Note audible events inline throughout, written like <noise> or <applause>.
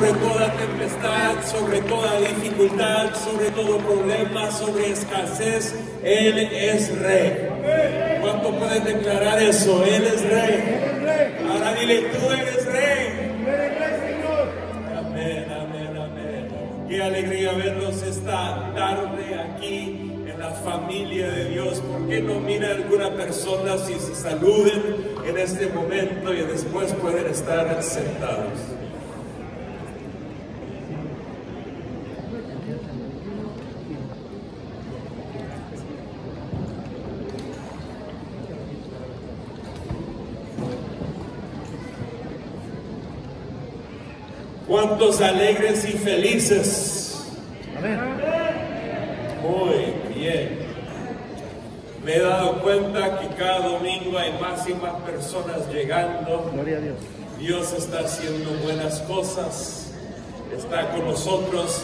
sobre toda tempestad, sobre toda dificultad, sobre todo problema, sobre escasez. Él es rey. ¿Cuánto pueden declarar eso? Él es rey. Ahora dile, tú eres rey. Amén, amén, amén. Qué alegría verlos esta tarde aquí en la familia de Dios. ¿Por qué no mira alguna persona si se saluden en este momento y después pueden estar sentados? ¿Cuántos alegres y felices? Muy bien. Me he dado cuenta que cada domingo hay más y más personas llegando. Gloria a Dios. Dios está haciendo buenas cosas. Está con nosotros.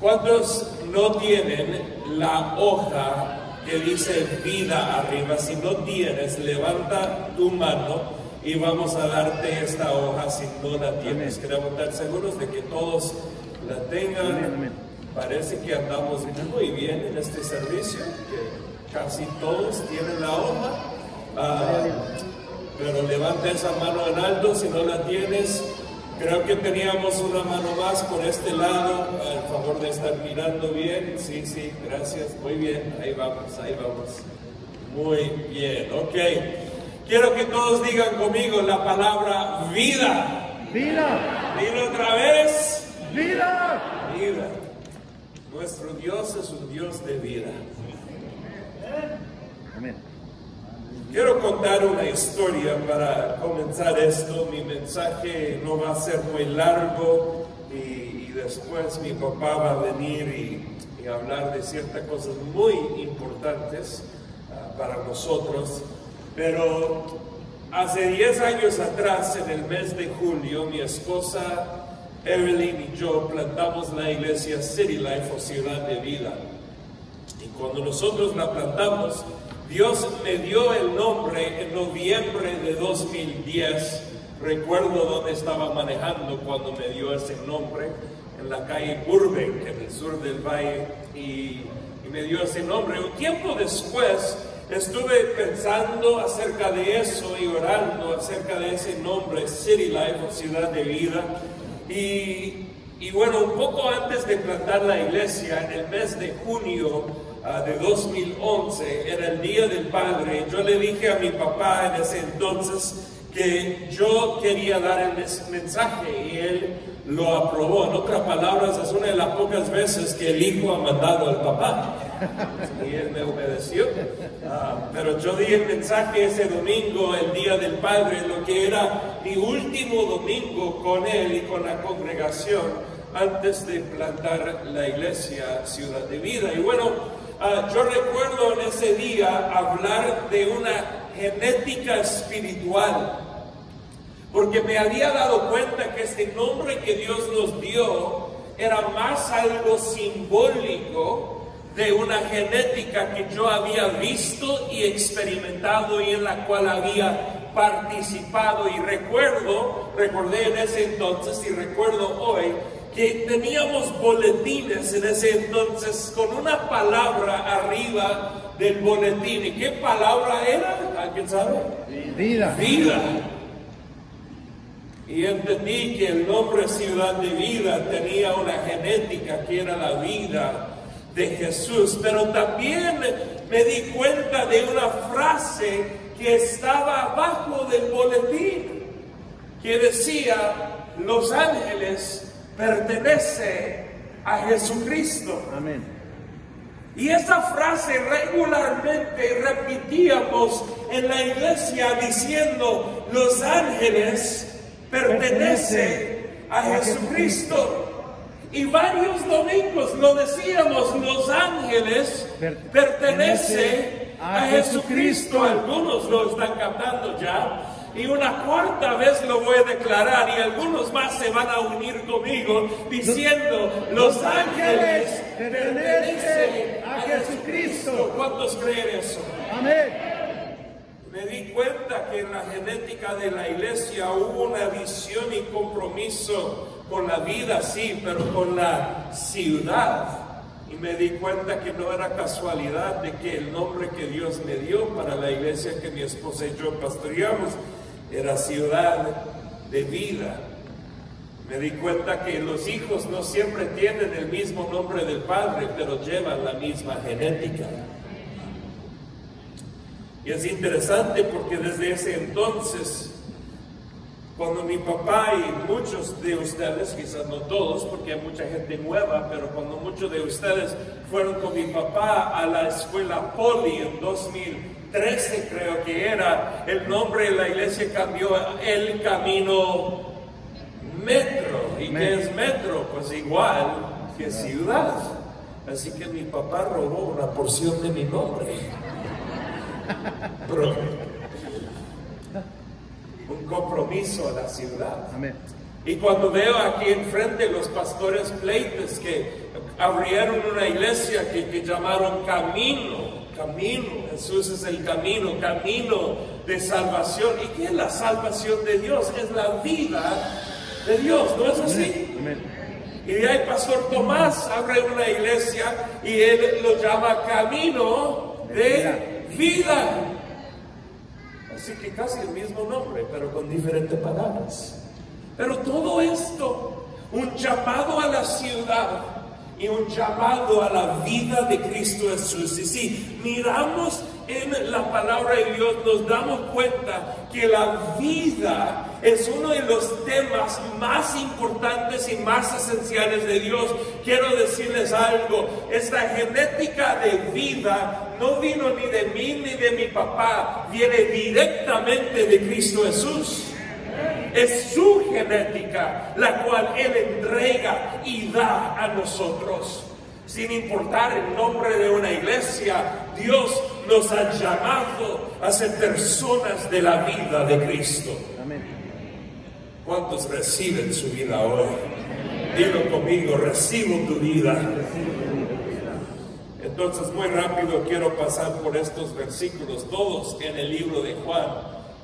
¿Cuántos no tienen la hoja que dice vida arriba? Si no tienes, levanta tu mano y vamos a darte esta hoja si no la tienes. Queremos estar seguros de que todos la tengan. Amén, amén. Parece que andamos muy bien en este servicio, que casi todos tienen la hoja. Ah, pero levanta esa mano en alto si no la tienes. Creo que teníamos una mano más por este lado, al favor de estar mirando bien. Sí, sí, gracias. Muy bien, ahí vamos, ahí vamos. Muy bien, ok. Quiero que todos digan conmigo la palabra vida. Vida, Dilo otra vez. vida. Vida. Nuestro Dios es un Dios de vida. Amén. Quiero contar una historia para comenzar esto. Mi mensaje no va a ser muy largo y, y después mi papá va a venir y, y hablar de ciertas cosas muy importantes ah, para nosotros. Pero hace 10 años atrás, en el mes de julio, mi esposa Evelyn y yo plantamos la iglesia City Life o Ciudad de Vida. Y cuando nosotros la plantamos, Dios me dio el nombre en noviembre de 2010. Recuerdo dónde estaba manejando cuando me dio ese nombre, en la calle Burbank, en el sur del valle, y, y me dio ese nombre. Un tiempo después estuve pensando acerca de eso y orando acerca de ese nombre, City Life o Ciudad de Vida. Y, bueno, un poco antes de plantar la iglesia, en el mes de junio ah, de 2011, era el Día del Padre, yo le dije a mi papá en ese entonces que yo quería dar el mensaje y él lo aprobó. En otras palabras, es una de las pocas veces que el hijo ha mandado al papá. Y él me obedeció. Ah, pero yo di el mensaje ese domingo, el Día del Padre, lo que era mi último domingo con él y con la congregación antes de plantar la iglesia Ciudad de Vida. Y bueno, ah, yo recuerdo en ese día hablar de una genética espiritual porque me había dado cuenta que este nombre que Dios nos dio era más algo simbólico de una genética que yo había visto y experimentado y en la cual había participado y recuerdo, recordé en ese entonces y recuerdo hoy que teníamos boletines en ese entonces con una palabra arriba del boletín. ¿Y qué palabra era? ¿Alguien sabe? Vida. vida. Y entendí que el nombre Ciudad de Vida tenía una genética que era la vida de Jesús, pero también me di cuenta de una frase que estaba abajo del boletín, que decía, los ángeles pertenecen a Jesucristo. Amén. Y esa frase regularmente repetíamos en la iglesia diciendo, los ángeles pertenecen a Jesucristo. Y varios domingos lo decíamos, los ángeles pertenecen a Jesucristo. Algunos lo están cantando ya. Y una cuarta vez lo voy a declarar y algunos más se van a unir conmigo diciendo, los ángeles pertenecen a Jesucristo. ¿Cuántos creen eso? Amén. Me di cuenta que en la genética de la iglesia hubo una visión y compromiso con la vida, sí, pero con la ciudad. Y me di cuenta que no era casualidad de que el nombre que Dios me dio para la iglesia que mi esposa y yo pastoreamos era ciudad de vida. Me di cuenta que los hijos no siempre tienen el mismo nombre del padre, pero llevan la misma genética. Y es interesante porque desde ese entonces, cuando mi papá y muchos de ustedes, quizás no todos, porque hay mucha gente nueva, pero cuando muchos de ustedes fueron con mi papá a la escuela Poli en 2013, creo que era, el nombre de la iglesia cambió a El Camino Metro. ¿Y qué es metro? Pues igual que ciudad. Así que mi papá robó una porción de mi nombre. <laughs> Pero, compromiso a la ciudad. Amén. Y cuando veo aquí enfrente los pastores pleites que abrieron una iglesia que, que llamaron Camino, Camino, Jesús es el camino, camino de salvación. ¿Y qué es la salvación de Dios? Es la vida de Dios, ¿no es así? Amén. Y ahí Pastor Tomás abre una iglesia y él lo llama camino de vida. Así que casi el mismo nombre, pero con diferentes palabras. Pero todo esto, un llamado a la ciudad y un llamado a la vida de Cristo Jesús. Y si miramos en la palabra de Dios, nos damos cuenta que la vida es uno de los temas más importantes y más esenciales de Dios. Quiero decirles algo, esta genética de vida no vino ni de mí ni de mi papá, viene directamente de Cristo Jesús. Es su genética la cual Él entrega y da a nosotros. Sin importar el nombre de una iglesia, Dios nos ha llamado a ser personas de la vida de Cristo. ¿Cuántos reciben su vida hoy? Dilo conmigo, recibo tu vida. Entonces, muy rápido quiero pasar por estos versículos, todos en el libro de Juan,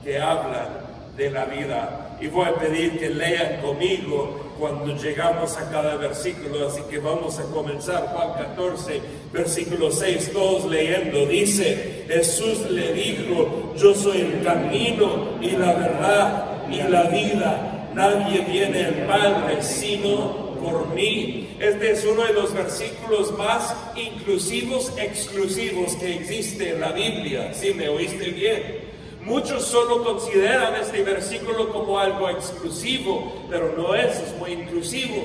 que hablan de la vida. Y voy a pedir que lean conmigo cuando llegamos a cada versículo. Así que vamos a comenzar Juan 14, versículo 6, todos leyendo. Dice, Jesús le dijo, yo soy el camino y la verdad y la vida. Nadie viene al Padre sino por mí. Este es uno de los versículos más inclusivos, exclusivos que existe en la Biblia. Si me oíste bien. Muchos solo consideran este versículo como algo exclusivo, pero no es, es muy inclusivo.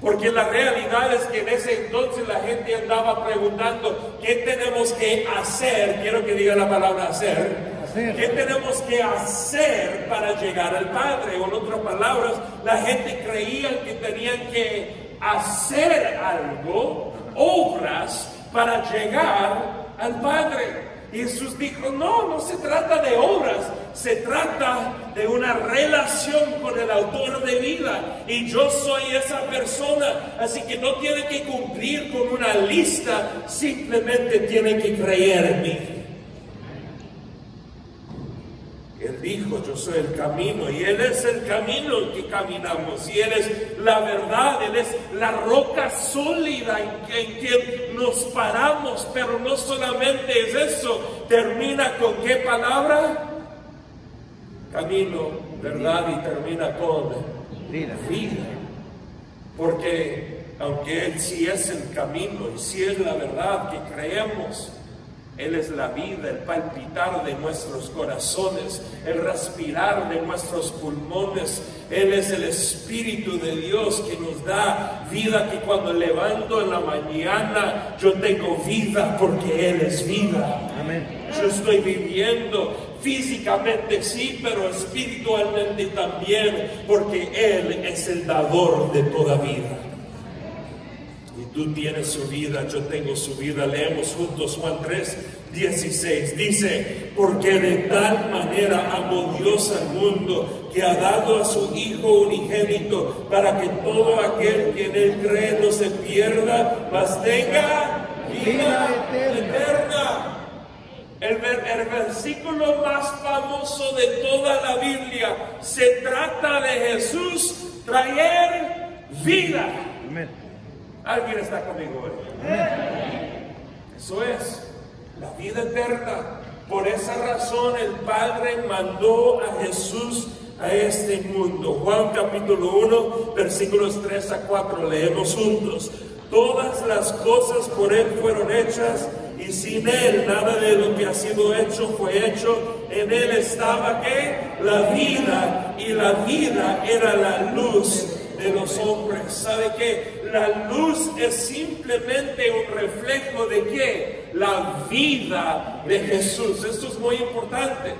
Porque la realidad es que en ese entonces la gente andaba preguntando, ¿qué tenemos que hacer? Quiero que diga la palabra hacer. ¿Qué tenemos que hacer para llegar al Padre? O en otras palabras, la gente creía que tenían que hacer algo, obras, para llegar al Padre. Jesús dijo, no, no se trata de obras, se trata de una relación con el autor de vida. Y yo soy esa persona, así que no tiene que cumplir con una lista, simplemente tiene que creer en mí. Él dijo, yo soy el camino y Él es el camino en que caminamos y Él es la verdad, Él es la roca sólida en, en que nos paramos, pero no solamente es eso, termina con qué palabra? Camino, verdad y termina con Vida. vida. Porque aunque Él sí es el camino y sí es la verdad que creemos, Él es la vida, el palpitar de nuestros corazones, el respirar de nuestros pulmones. Él es el Espíritu de Dios que nos da vida, que cuando levanto en la mañana yo tengo vida porque Él es vida. Amén. Yo estoy viviendo físicamente sí, pero espiritualmente también, porque Él es el dador de toda vida. Y tú tienes su vida, yo tengo su vida. Leemos juntos Juan 3, 16. Dice, porque de tal manera amó Dios al mundo que ha dado a su Hijo unigénito para que todo aquel que en él cree no se pierda, mas tenga vida eterna. El, el versículo más famoso de toda la Biblia se trata de Jesús traer vida. Amén. ¿Alguien está conmigo hoy? Eso es, la vida eterna. Por esa razón el Padre mandó a Jesús a este mundo. Juan capítulo 1, versículos 3 a 4, leemos juntos. Todas las cosas por Él fueron hechas y sin Él nada de lo que ha sido hecho fue hecho. En Él estaba que la vida y la vida era la luz de los hombres. ¿Sabe qué? La luz es simplemente un reflejo de qué? La vida de Jesús. Esto es muy importante.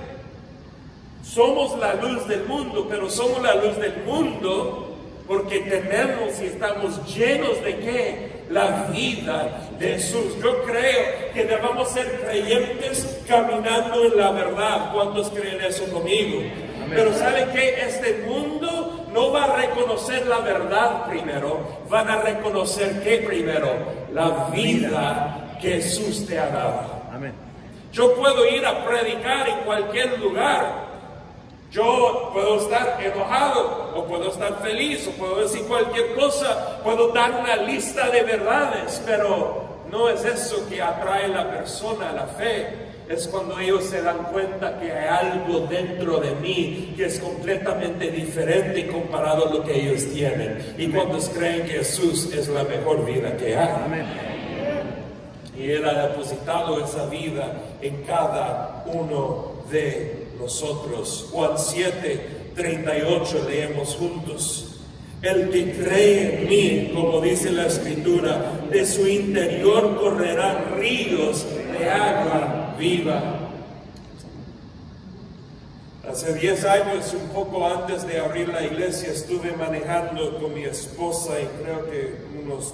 Somos la luz del mundo, pero somos la luz del mundo porque tenemos y estamos llenos de qué? La vida de Jesús. Yo creo que debamos ser creyentes caminando en la verdad. ¿Cuántos creen eso conmigo? Pero ¿sabe qué? Este mundo no va a reconocer la verdad primero, van a reconocer qué primero? La vida que Jesús te ha dado. Amén. Yo puedo ir a predicar en cualquier lugar. Yo puedo estar enojado o puedo estar feliz o puedo decir cualquier cosa. Puedo dar una lista de verdades, pero no es eso que atrae a la persona a la fe. Es cuando ellos se dan cuenta que hay algo dentro de mí que es completamente diferente comparado a lo que ellos tienen. Y cuando creen que Jesús es la mejor vida que hay. Amén. Y Él ha depositado esa vida en cada uno de nosotros. Juan 7, 38 leemos juntos. El que cree en mí, como dice la escritura, de su interior correrán ríos de agua viva. Hace 10 años, un poco antes de abrir la iglesia, estuve manejando con mi esposa y creo que unos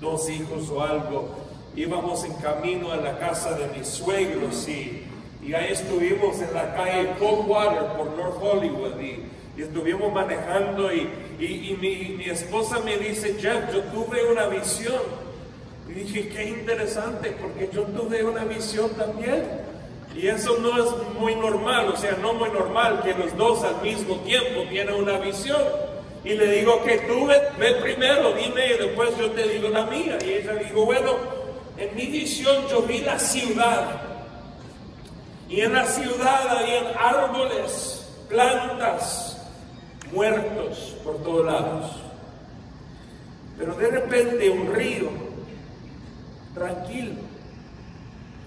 dos hijos o algo. Íbamos en camino a la casa de mis suegros y, y ahí estuvimos en la calle Coldwater por North Hollywood y, estuvimos manejando y, y- y mi, mi esposa me dice, Jeff, yo tuve una visión. Y dije, qué interesante, porque yo tuve una visión también. Y eso no es muy normal, o sea, no muy normal que los dos al mismo tiempo tienen una visión. Y le digo que tú ve, primero, dime y después yo te digo la mía. Y ella dijo, bueno, en mi visión yo vi la ciudad. Y en la ciudad habían árboles, plantas, muertos por todos lados. Pero de repente un río, tranquilo,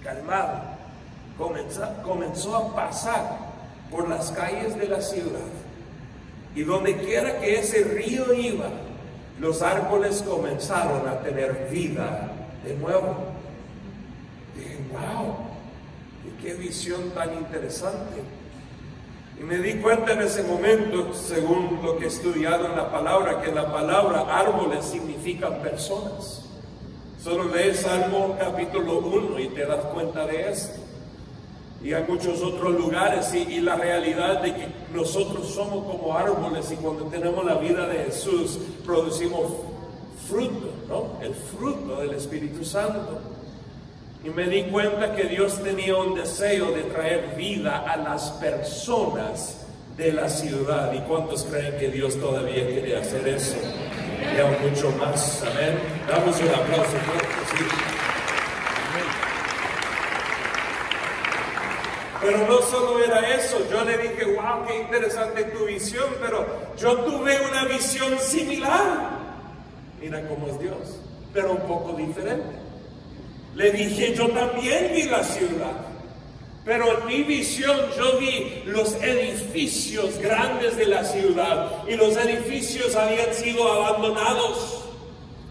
calmado, comenzó, comenzó a pasar por las calles de la ciudad. Y donde quiera que ese río iba, los árboles comenzaron a tener vida de nuevo. Dije, wow, qué visión tan interesante. Y me di cuenta en ese momento, según lo que he estudiado en la palabra, que la palabra árboles significan personas. Solo lees Salmo capítulo 1 y te das cuenta de esto. Y hay muchos otros lugares y, y la realidad de que nosotros somos como árboles y cuando tenemos la vida de Jesús producimos fruto, ¿no? El fruto del Espíritu Santo. Y me di cuenta que Dios tenía un deseo de traer vida a las personas de la ciudad. ¿Y cuántos creen que Dios todavía quiere hacer eso? Mucho más. Amén. Damos un aplauso fuerte. Pero no solo era eso, yo le dije, wow, qué interesante tu visión, pero yo tuve una visión similar. Mira cómo es Dios, pero un poco diferente. Le dije, yo también vi la ciudad, pero en mi visión yo vi los edificios grandes de la ciudad y los edificios habían sido abandonados,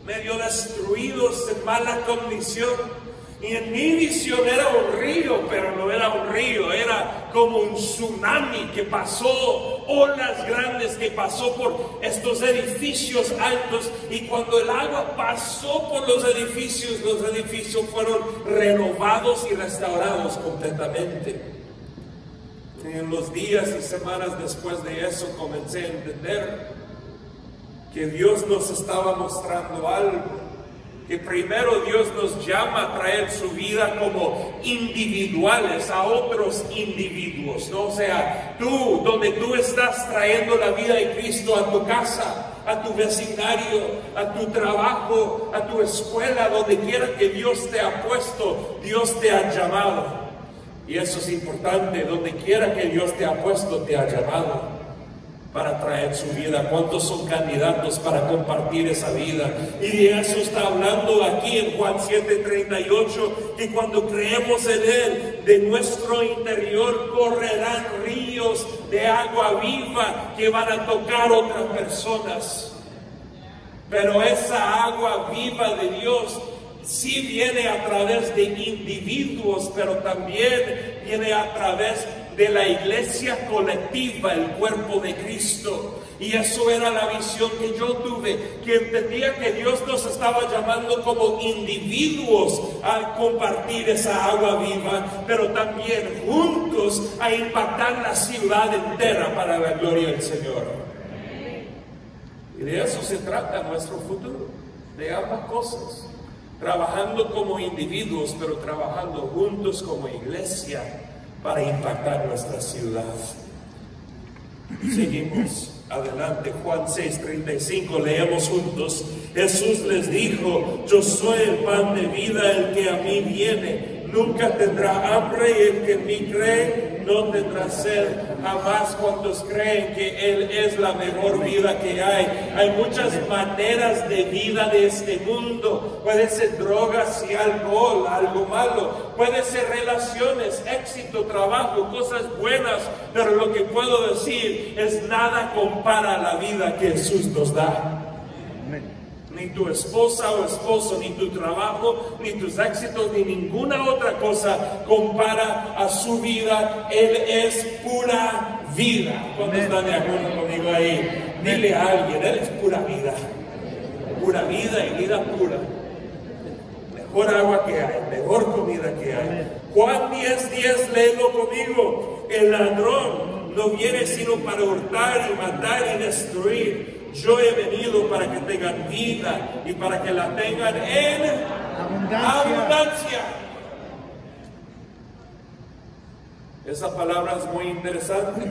medio destruidos, en mala condición. Y en mi visión era un río, pero no era un río, era como un tsunami que pasó, olas grandes que pasó por estos edificios altos. Y cuando el agua pasó por los edificios, los edificios fueron renovados y restaurados completamente. Y en los días y semanas después de eso comencé a entender que Dios nos estaba mostrando algo que primero Dios nos llama a traer su vida como individuales a otros individuos, ¿no? O sea, tú, donde tú estás trayendo la vida de Cristo a tu casa, a tu vecindario, a tu trabajo, a tu escuela, donde quiera que Dios te ha puesto, Dios te ha llamado. Y eso es importante, donde quiera que Dios te ha puesto, te ha llamado para traer su vida, cuántos son candidatos para compartir esa vida. Y de eso está hablando aquí en Juan 7:38, que cuando creemos en Él, de nuestro interior correrán ríos de agua viva que van a tocar otras personas. Pero esa agua viva de Dios sí viene a través de individuos, pero también viene a través de la iglesia colectiva, el cuerpo de Cristo. Y eso era la visión que yo tuve, que entendía que Dios nos estaba llamando como individuos a compartir esa agua viva, pero también juntos a impactar la ciudad entera para la gloria del Señor. Y de eso se trata nuestro futuro, de ambas cosas trabajando como individuos, pero trabajando juntos como iglesia para impactar nuestra ciudad. Seguimos adelante, Juan 6:35, leemos juntos. Jesús les dijo, yo soy el pan de vida, el que a mí viene, nunca tendrá hambre y el que en mí cree no tendrá sed jamás cuantos creen que Él es la mejor vida que hay. Hay muchas maneras de vida de este mundo. Puede ser drogas y alcohol, algo malo. Puede ser relaciones, éxito, trabajo, cosas buenas. Pero lo que puedo decir es nada compara la vida que Jesús nos da ni tu esposa o esposo, ni tu trabajo, ni tus éxitos, ni ninguna otra cosa compara a su vida. Él es pura vida. ¿Cuántos están de acuerdo conmigo ahí? Dile a alguien, Él es pura vida. Pura vida y vida pura. Mejor agua que hay, mejor comida que hay. Juan 10, 10, léelo conmigo. El ladrón no viene sino para hurtar y matar y destruir yo he venido para que tengan vida y para que la tengan en abundancia. Esa palabra es muy interesante.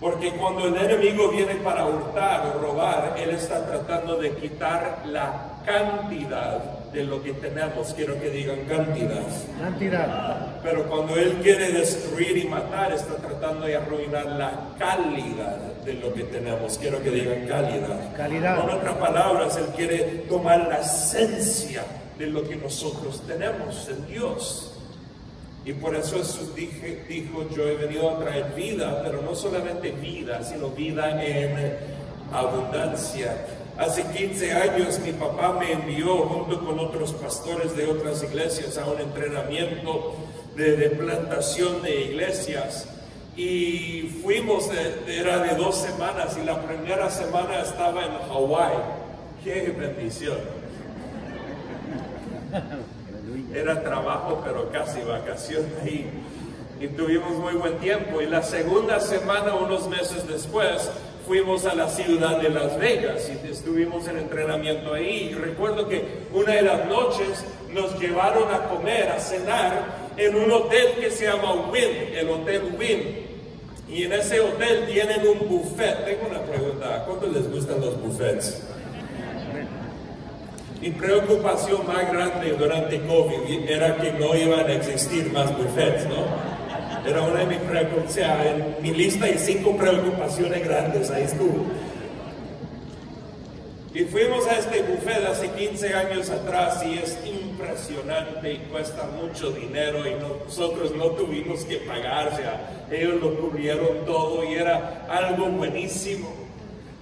Porque cuando el enemigo viene para hurtar o robar, él está tratando de quitar la cantidad de lo que tenemos. Quiero que digan cantidad. Cantidad. Pero cuando él quiere destruir y matar, está tratando de arruinar la calidad de lo que tenemos. Quiero que digan calidad. Calidad. Con otras palabras, él quiere tomar la esencia de lo que nosotros tenemos en Dios. Y por eso Jesús dije, dijo, yo he venido a traer vida, pero no solamente vida, sino vida en abundancia. Hace 15 años mi papá me envió junto con otros pastores de otras iglesias a un entrenamiento de, plantación de iglesias. Y fuimos, era de dos semanas y la primera semana estaba en Hawái. ¡Qué bendición! Era trabajo, pero casi vacación ahí. Y tuvimos muy buen tiempo. Y la segunda semana, unos meses después, fuimos a la ciudad de Las Vegas y estuvimos en entrenamiento ahí. Y recuerdo que una de las noches nos llevaron a comer, a cenar en un hotel que se llama Wynn, el Hotel Wynn. Y en ese hotel tienen un buffet. Tengo una pregunta, ¿cuánto les gustan los buffets? Mi preocupación más grande durante COVID era que no iban a existir más buffets, ¿no? Era una de mis preocupaciones, o sea, en mi lista hay cinco preocupaciones grandes, ahí estuvo. Y fuimos a este buffet hace 15 años atrás y es impresionante y cuesta mucho dinero y nosotros no tuvimos que pagar, o sea, ellos lo cubrieron todo y era algo buenísimo.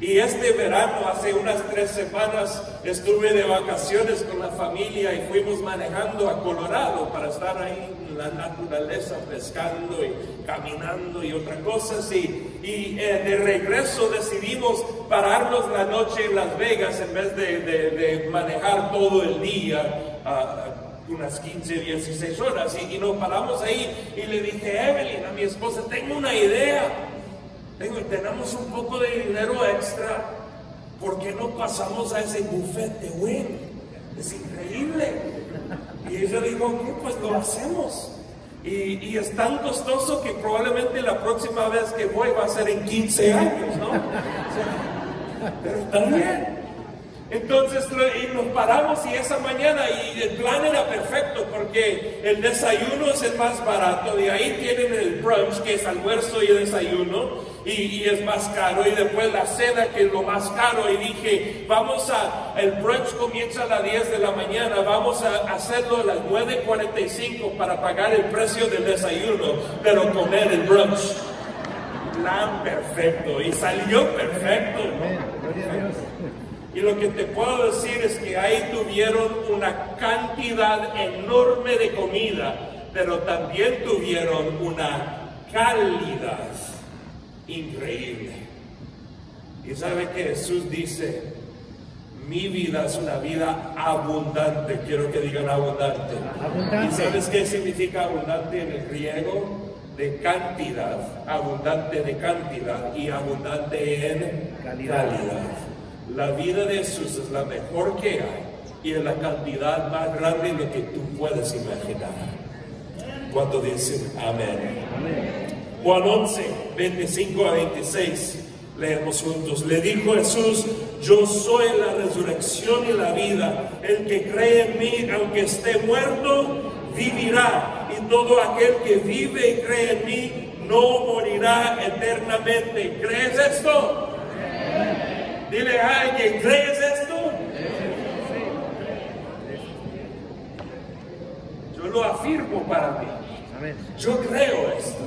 Y este verano, hace unas tres semanas, estuve de vacaciones con la familia y fuimos manejando a Colorado para estar ahí en la naturaleza, pescando y caminando y otras cosas. Y, y eh, de regreso decidimos pararnos la noche en Las Vegas en vez de, manejar todo el día. unas 15, 16 horas y, y nos paramos ahí y le dije, Evelyn, a mi esposa, tengo una idea tenemos un poco de dinero extra, ¿por qué no pasamos a ese buffet de? Es increíble. Y ella dijo, ok, pues lo hacemos. Y, y es tan costoso que probablemente la próxima vez que voy va a ser en 15 años, ¿no? O pero está bien. Entonces nos paramos y esa mañana y el plan era perfecto porque el desayuno es el más barato, de ahí tienen el brunch que es almuerzo y desayuno y, y es más caro y después la cena que es lo más caro y dije vamos a, el brunch comienza a las 10 de la mañana, vamos a hacerlo a las 9.45 para pagar el precio del desayuno pero comer el brunch. Plan perfecto y salió perfecto. Gloria a Dios. Y lo que te puedo decir es que ahí tuvieron una cantidad enorme de comida, pero también tuvieron una calidad increíble. Y sabe que Jesús dice, mi vida es una vida abundante, quiero que digan abundante. Abundante. ¿Y sabes qué significa abundante en el griego? De cantidad, abundante de cantidad y abundante en Calidad. calidad. La vida de Jesús es la mejor que hay y es la cantidad más grande de que tú puedes imaginar. Cuando dicen amén. Juan 11, 25 a 26. Leemos juntos. Le dijo Jesús, yo soy la resurrección y la vida. El que cree en mí, aunque esté muerto, vivirá. Y todo aquel que vive y cree en mí, no morirá eternamente. ¿Crees esto? Dile a alguien, ¿crees esto? Yo lo afirmo para mí. Amén. Yo creo esto.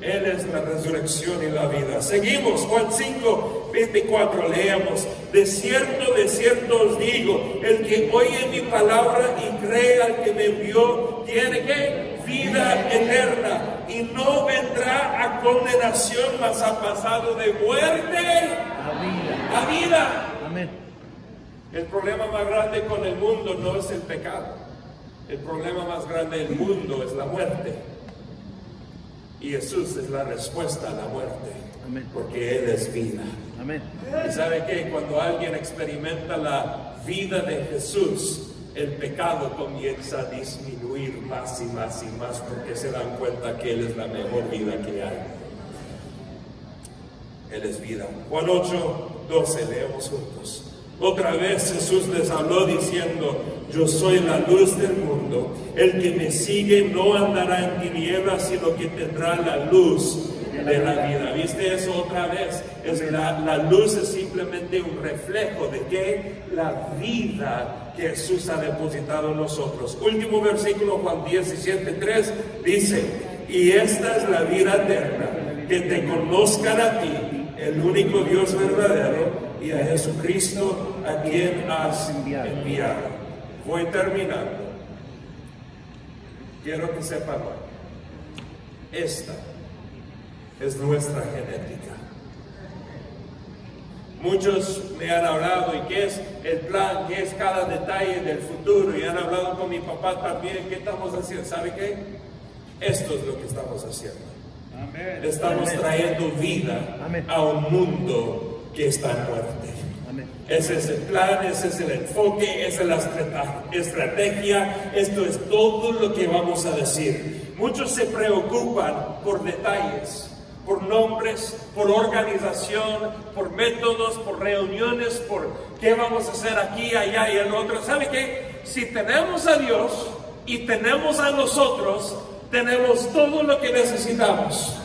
Él es la resurrección y la vida. Seguimos, Juan 5, 24, leemos. De cierto, de cierto os digo, el que oye mi palabra y cree al que me envió, tiene que vida eterna y no vendrá a condenación, mas ha pasado de muerte La vida. Amén. El problema más grande con el mundo no es el pecado. El problema más grande del mundo es la muerte. Y Jesús es la respuesta a la muerte. Amén. Porque Él es vida. Amén. Y sabe que cuando alguien experimenta la vida de Jesús, el pecado comienza a disminuir más y más y más porque se dan cuenta que Él es la mejor vida que hay. Él es vida. Juan 8, 12, leemos juntos. Otra vez Jesús les habló diciendo, yo soy la luz del mundo. El que me sigue no andará en tinieblas, sino que tendrá la luz de la vida. ¿Viste eso otra vez? Es la, la luz es simplemente un reflejo de que la vida que Jesús ha depositado en nosotros. Último versículo, Juan 17, 3, dice, y esta es la vida eterna, que te conozcan a ti, el único Dios verdadero, y a Jesucristo a quien has enviado. Voy terminando. Quiero que sepan. Esta es nuestra genética. Muchos me han hablado y qué es el plan, qué es cada detalle del futuro y han hablado con mi papá también, ¿qué estamos haciendo? ¿Sabe qué? Esto es lo que estamos haciendo. Amén. Estamos trayendo vida Amén. a un mundo que está en muerte. Ese es el plan, ese es el enfoque, esa es la estrategia, esto es todo lo que vamos a decir. Muchos se preocupan por detalles, por nombres, por organización, por métodos, por reuniones, por qué vamos a hacer aquí, allá y el otro. ¿Sabe qué? Si tenemos a Dios y tenemos a nosotros, tenemos todo lo que necesitamos.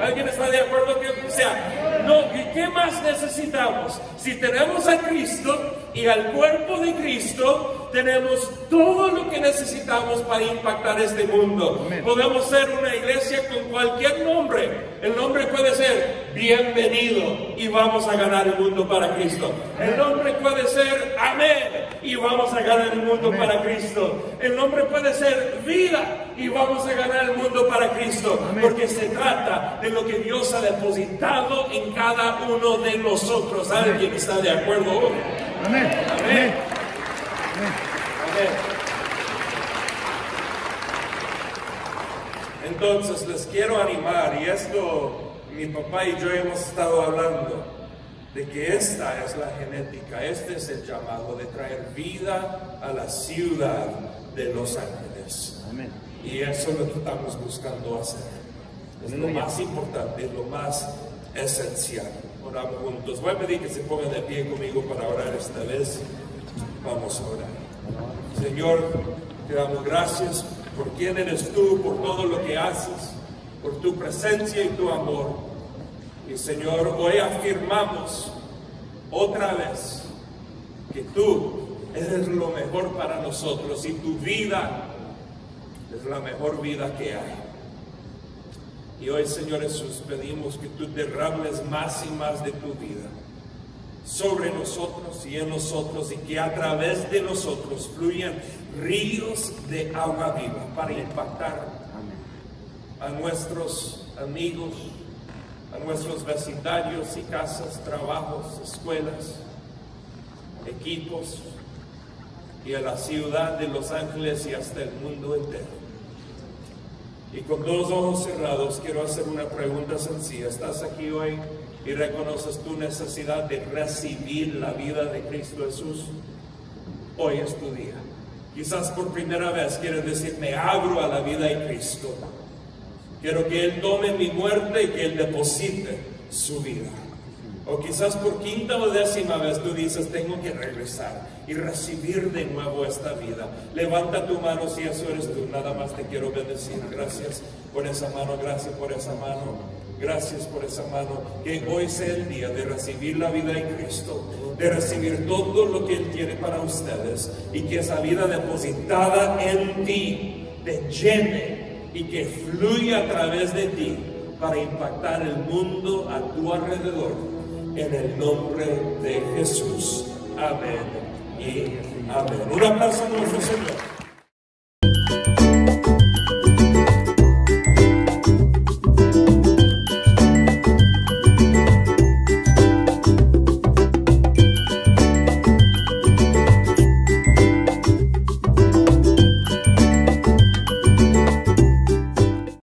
¿Alguien está de acuerdo? Que, o sea, no, ¿y qué más necesitamos? Si tenemos a Cristo y al cuerpo de Cristo, tenemos todo lo que necesitamos para impactar este mundo. Amén. Podemos ser una iglesia con cualquier nombre. El nombre puede ser bienvenido y vamos a ganar el mundo para Cristo. El nombre puede ser amén y vamos a ganar el mundo Amén. para Cristo. El nombre puede ser vida y vamos a ganar el mundo para Cristo. Amén. Porque se trata de lo que Dios ha depositado en cada uno de nosotros. ¿Alguien está de acuerdo? Amén. Amén. Entonces les quiero animar, y esto mi papá y yo hemos estado hablando. de que esta es la genética, este es el llamado de traer vida a la ciudad de Los Ángeles. Amén. Y eso es lo que estamos buscando hacer. Es lo más importante, es lo más esencial. Oramos juntos. Voy a pedir que se pongan de pie conmigo para orar esta vez. Vamos a orar. Señor, te damos gracias por quién eres tú, por todo lo que haces, por tu presencia y tu amor. Y Señor, hoy afirmamos otra vez que tú eres lo mejor para nosotros y tu vida es la mejor vida que hay. Y hoy, Señor Jesús, pedimos que tú derrames más y más de tu vida sobre nosotros y en nosotros y que a través de nosotros fluyan ríos de agua viva para impactar a nuestros amigos, a nuestros vecindarios y casas, trabajos, escuelas, equipos y a la ciudad de Los Ángeles y hasta el mundo entero. Y con dos ojos cerrados quiero hacer una pregunta sencilla. ¿Estás aquí hoy y reconoces tu necesidad de recibir la vida de Cristo Jesús? Hoy es tu día. Quizás por primera vez quieres decir, me abro a la vida de Cristo. Quiero que Él tome mi muerte y que Él deposite su vida. O quizás por quinta o décima vez tú dices, tengo que regresar y recibir de nuevo esta vida. Levanta tu mano si eso eres tú. Nada más te quiero bendecir. Gracias por esa mano, gracias por esa mano. Gracias por esa mano. Que hoy sea el día de recibir la vida en Cristo, de recibir todo lo que Él tiene para ustedes y que esa vida depositada en ti te llene y que fluya a través de ti para impactar el mundo a tu alrededor. En el nombre de Jesús. Amén y amén. Un aplauso a nuestro Señor.